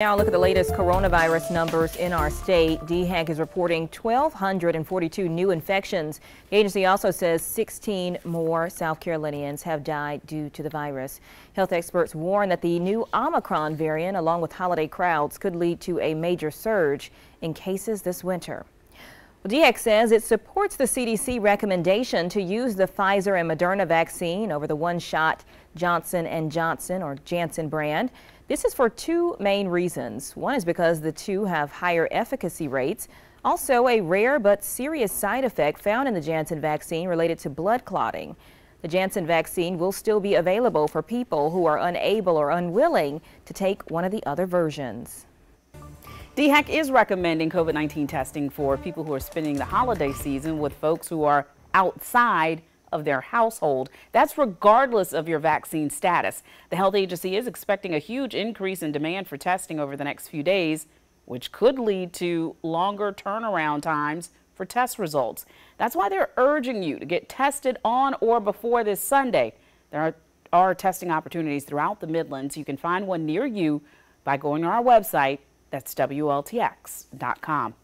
Now look at the latest coronavirus numbers in our state. DHEC is reporting 1,242 new infections. The agency also says 16 more South Carolinians have died due to the virus. Health experts warn that the new Omicron variant, along with holiday crowds, could lead to a major surge in cases this winter. DHEC says it supports the CDC recommendation to use the Pfizer and Moderna vaccine over the one-shot Johnson & Johnson or Janssen brand. This is for two main reasons. One is because the two have higher efficacy rates. Also, a rare but serious side effect found in the Janssen vaccine related to blood clotting. The Janssen vaccine will still be available for people who are unable or unwilling to take one of the other versions. DHEC is recommending COVID-19 testing for people who are spending the holiday season with folks who are outside of their household. That's regardless of your vaccine status. The health agency is expecting a huge increase in demand for testing over the next few days, which could lead to longer turnaround times for test results. That's why they're urging you to get tested on or before this Sunday. There are, are testing opportunities throughout the Midlands. You can find one near you by going to our website, that's WLTX.com.